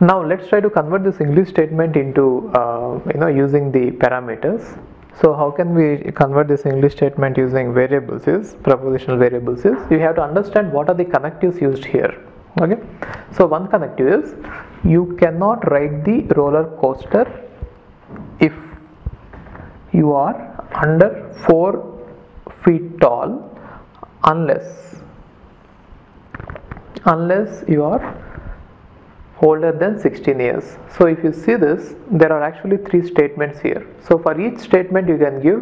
now let's try to convert this english statement into uh, you know using the parameters. So how can we convert this english statement using variables is propositional variables is? You have to understand what are the connectives used here okay? So one connective is you cannot ride the roller coaster if you are under 4 feet tall unless unless you are older than 16 years. So if you see this, there are actually three statements here. So for each statement you can give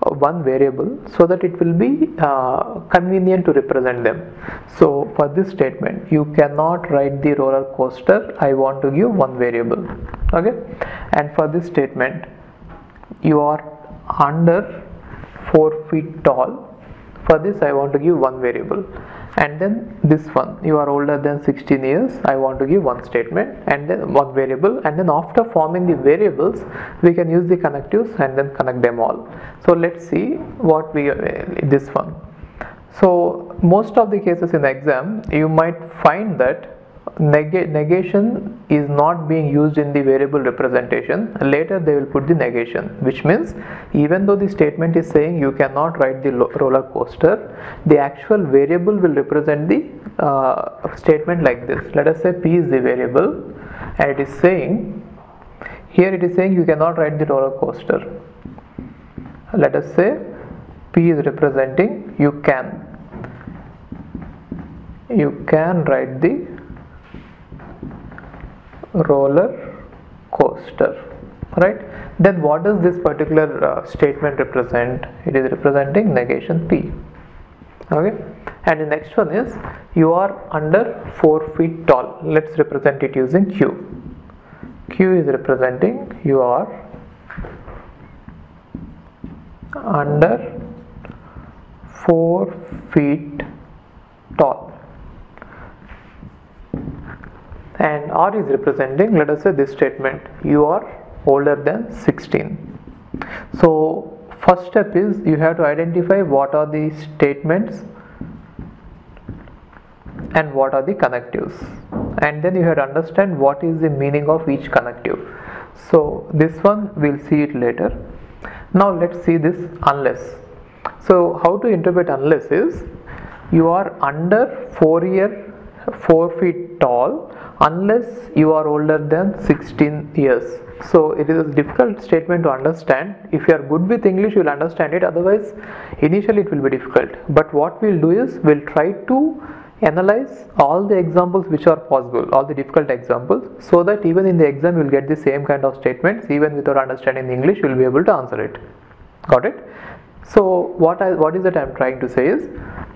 uh, one variable so that it will be uh, convenient to represent them. So for this statement, you cannot write the roller coaster. I want to give one variable. Okay. And for this statement, you are under 4 feet tall. For this, I want to give one variable and then this one you are older than 16 years I want to give one statement and then one variable and then after forming the variables we can use the connectives and then connect them all. So let's see what we uh, this one. So most of the cases in the exam you might find that neg- negation is not being used in the variable representation. Later they will put the negation which means even though the statement is saying you cannot ride the roller coaster the actual variable will represent the uh, statement like this. Let us say p is the variable and it is saying here it is saying you cannot ride the roller coaster. Let us say p is representing you can. You can ride the roller coaster right? Then what does this particular uh, statement represent? It is representing negation p okay? And the next one is you are under 4 feet tall. Let's represent it using q. Q is representing you are under 4 feet tall and R is representing let us say this statement. You are older than 16 so first step is you have to identify what are the statements and what are the connectives. And then you have to understand what is the meaning of each connective. So this one we'll see it later. Now let's see this unless. So how to interpret unless is you are under 4 year 4 feet tall unless you are older than 16 years. So it is a difficult statement to understand. If you are good with english you will understand it. Otherwise initially it will be difficult. But what we'll do is we'll try to analyze all the examples which are possible all the difficult examples so that even in the exam you will get the same kind of statements. Even without understanding english you will be able to answer it. Got it? So what I what is that I'm trying to say is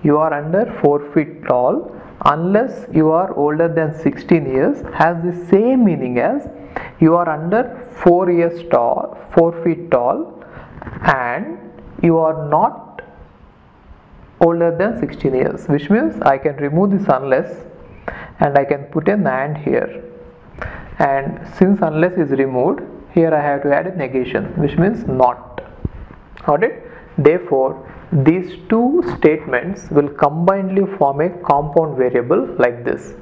you are under 4 feet tall unless you are older than 16 years has the same meaning as you are under 4 years tall 4 feet tall and you are not older than 16 years which means I can remove this unless and I can put an and here. And since unless is removed here I have to add a negation which means not. Got it? Therefore these two statements will combinedly form a compound variable like this.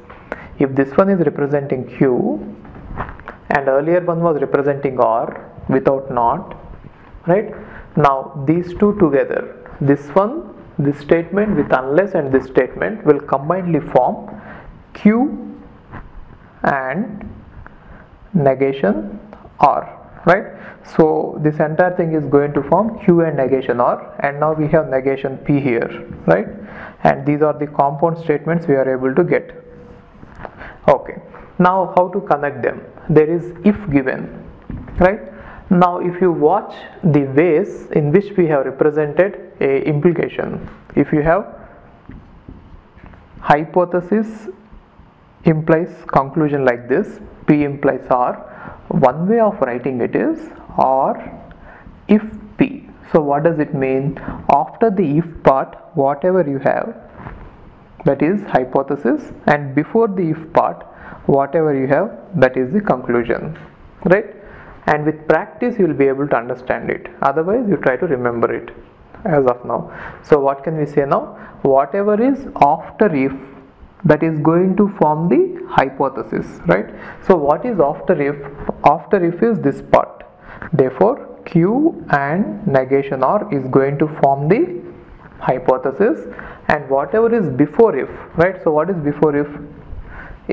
If this one is representing Q and earlier one was representing R without not, right? Now these two together, this one, this statement with unless and this statement will combinedly form Q and negation R right? So this entire thing is going to form q and negation r and now we have negation p here right? And these are the compound statements we are able to get. Okay. Now how to connect them? There is if given right? Now if you watch the ways in which we have represented a implication if you have hypothesis implies conclusion like this p implies r one way of writing it is or if p. So what does it mean? After the if part whatever you have that is hypothesis and before the if part whatever you have that is the conclusion right? And with practice you will be able to understand it. Otherwise you try to remember it as of now. So what can we say now? Whatever is after if that is going to form the hypothesis right? So what is after if? After if is this part. Therefore q and negation r is going to form the hypothesis. And whatever is before if right? So what is before if?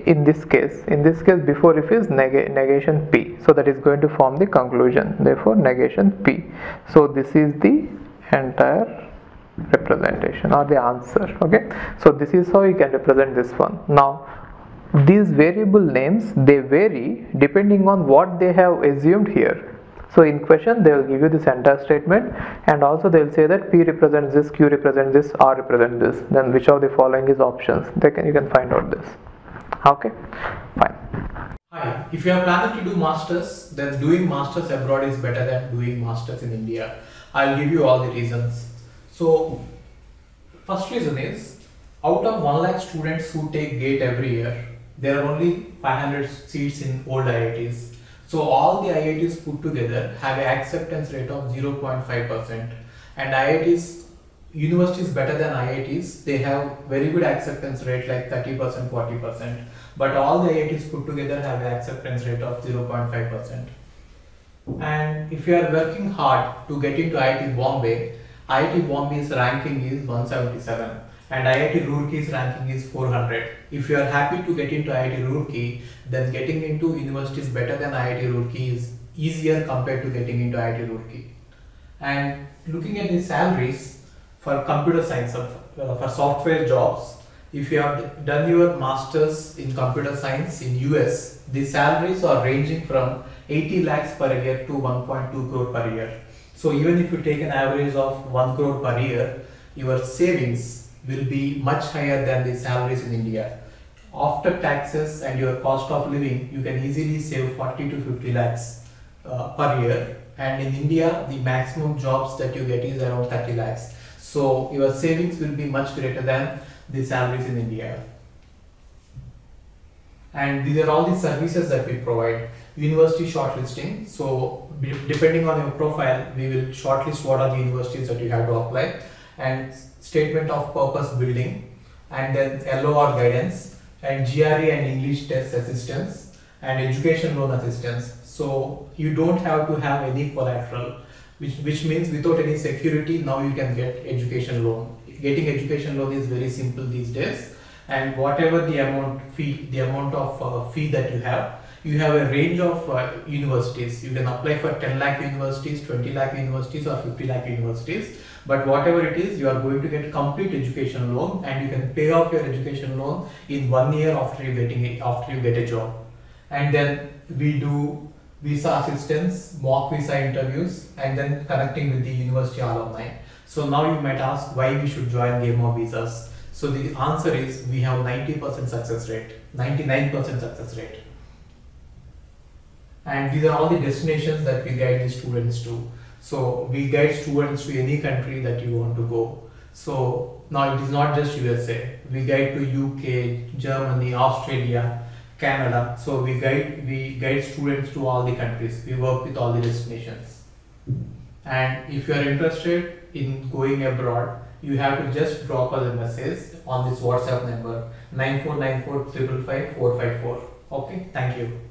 In this case in this case before if is neg negation p. So that is going to form the conclusion. Therefore negation p. So this is the entire representation or the answer okay? So this is how you can represent this one. Now these variable names they vary depending on what they have assumed here. So in question they will give you this entire statement and also they will say that p represents this q represents this r represents this. Then which of the following is options? They can you can find out this. Okay? Fine. Hi, if you are planning to do masters, then doing masters abroad is better than doing masters in India. I'll give you all the reasons. So, first reason is out of 1 lakh students who take GATE every year, there are only 500 seats in old IITs. So, all the IITs put together have an acceptance rate of 0.5%. And IITs, universities better than IITs, they have very good acceptance rate like 30%, 40%. But all the IITs put together have an acceptance rate of 0.5%. And if you are working hard to get into IIT Bombay, IIT Bombay's ranking is 177 and IIT Roorkee's ranking is 400. If you are happy to get into IIT Roorkee, then getting into universities better than IIT Roorkee is easier compared to getting into IIT Roorkee. And looking at the salaries for computer science, uh, for software jobs, if you have done your masters in computer science in US, the salaries are ranging from 80 lakhs per year to 1.2 crore per year. So even if you take an average of 1 crore per year, your savings will be much higher than the salaries in India. After taxes and your cost of living, you can easily save 40 to 50 lakhs uh, per year. And in India, the maximum jobs that you get is around 30 lakhs. So your savings will be much greater than the salaries in India. And these are all the services that we provide. University shortlisting. So depending on your profile, we will shortlist what are the universities that you have to apply and statement of purpose building and then LOR guidance and GRE and English test assistance and education loan assistance. So you don't have to have any collateral, which, which means without any security, now you can get education loan. Getting education loan is very simple these days and whatever the amount fee, the amount of uh, fee that you have, you have a range of uh, universities. You can apply for 10 lakh universities, 20 lakh universities or 50 lakh universities. But whatever it is, you are going to get complete education loan and you can pay off your education loan in one year after you getting it, after you get a job. And then we do visa assistance, mock visa interviews, and then connecting with the university alumni. So now you might ask why we should join Game of Visas. So the answer is we have 90% success rate, 99% success rate. And these are all the destinations that we guide the students to. So we guide students to any country that you want to go. So now it is not just usa we guide to uk germany australia canada. So we guide we guide students to all the countries. We work with all the destinations. And if you are interested in going abroad you have to just drop us a message on this whatsapp number 9494 okay? Thank you